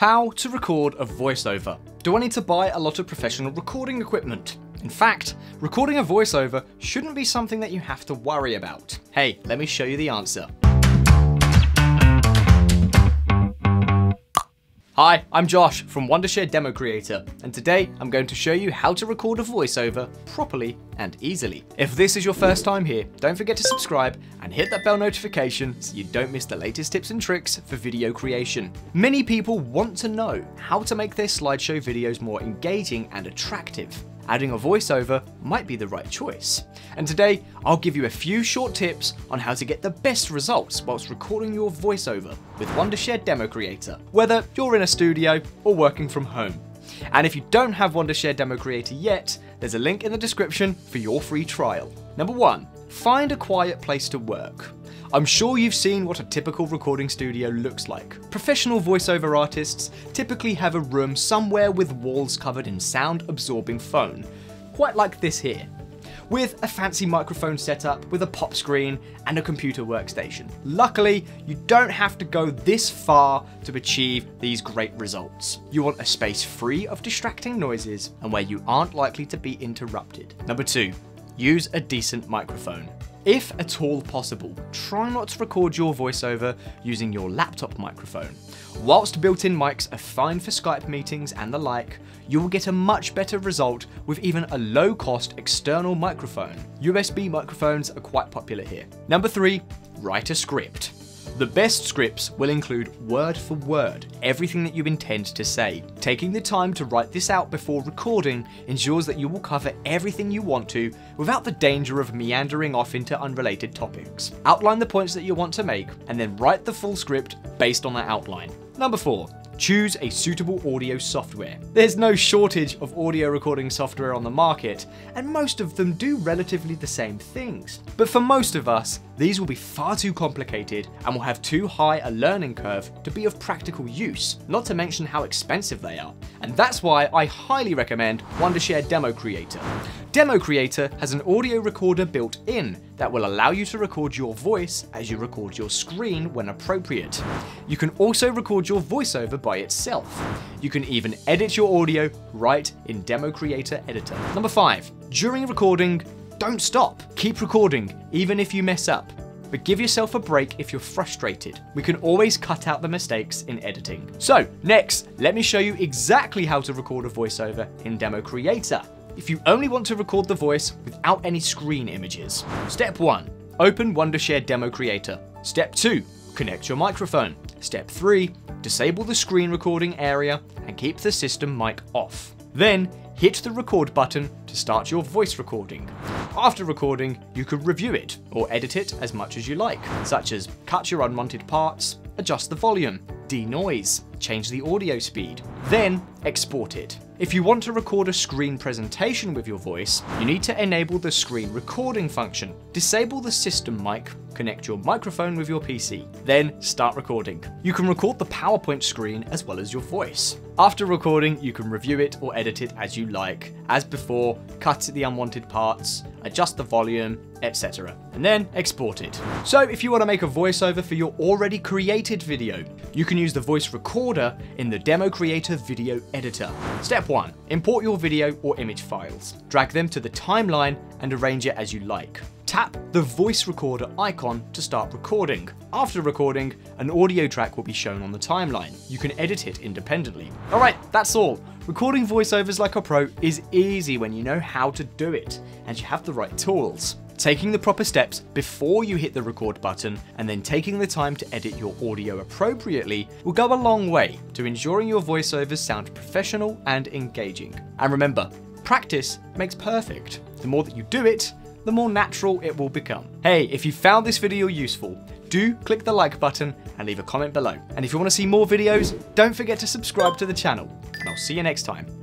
How to record a voiceover. Do I need to buy a lot of professional recording equipment? In fact, recording a voiceover shouldn't be something that you have to worry about. Hey, let me show you the answer. Hi, I'm Josh from Wondershare Demo Creator, and today I'm going to show you how to record a voiceover properly and easily. If this is your first time here, don't forget to subscribe and hit that bell notification so you don't miss the latest tips and tricks for video creation. Many people want to know how to make their slideshow videos more engaging and attractive adding a voiceover might be the right choice. And today, I'll give you a few short tips on how to get the best results whilst recording your voiceover with Wondershare Demo Creator, whether you're in a studio or working from home. And if you don't have Wondershare Demo Creator yet, there's a link in the description for your free trial. Number one, find a quiet place to work. I'm sure you've seen what a typical recording studio looks like. Professional voiceover artists typically have a room somewhere with walls covered in sound absorbing foam, quite like this here with a fancy microphone setup with a pop screen and a computer workstation. Luckily, you don't have to go this far to achieve these great results. You want a space free of distracting noises and where you aren't likely to be interrupted. Number two, use a decent microphone. If at all possible, try not to record your voiceover using your laptop microphone. Whilst built-in mics are fine for Skype meetings and the like, you will get a much better result with even a low-cost external microphone. USB microphones are quite popular here. Number 3. Write a script. The best scripts will include word for word everything that you intend to say. Taking the time to write this out before recording ensures that you will cover everything you want to without the danger of meandering off into unrelated topics. Outline the points that you want to make and then write the full script based on that outline. Number 4 choose a suitable audio software. There's no shortage of audio recording software on the market, and most of them do relatively the same things. But for most of us, these will be far too complicated and will have too high a learning curve to be of practical use, not to mention how expensive they are. And that's why I highly recommend Wondershare Demo Creator. Demo Creator has an audio recorder built in that will allow you to record your voice as you record your screen when appropriate. You can also record your voiceover by itself. You can even edit your audio right in Demo Creator Editor. Number 5. During recording, don't stop. Keep recording, even if you mess up. But give yourself a break if you're frustrated. We can always cut out the mistakes in editing. So, next, let me show you exactly how to record a voiceover in Demo Creator. If you only want to record the voice without any screen images. Step 1. Open Wondershare Demo Creator. Step 2. Connect your microphone. Step 3. Disable the screen recording area and keep the system mic off. Then, hit the record button to start your voice recording. After recording, you can review it or edit it as much as you like, such as cut your unwanted parts, adjust the volume, denoise, change the audio speed, then export it. If you want to record a screen presentation with your voice, you need to enable the screen recording function. Disable the system mic, connect your microphone with your PC, then start recording. You can record the PowerPoint screen as well as your voice. After recording, you can review it or edit it as you like. As before, cut the unwanted parts, adjust the volume, etc. And then export it. So if you want to make a voiceover for your already created video, you can use the voice recorder in the Demo Creator Video Editor. Step 1. Import your video or image files. Drag them to the timeline and arrange it as you like. Tap the voice recorder icon to start recording. After recording, an audio track will be shown on the timeline. You can edit it independently. Alright, that's all. Recording voiceovers like a pro is easy when you know how to do it, and you have the right tools. Taking the proper steps before you hit the record button and then taking the time to edit your audio appropriately will go a long way to ensuring your voiceovers sound professional and engaging. And remember, practice makes perfect. The more that you do it, the more natural it will become. Hey, if you found this video useful, do click the like button and leave a comment below. And if you want to see more videos, don't forget to subscribe to the channel, and I'll see you next time.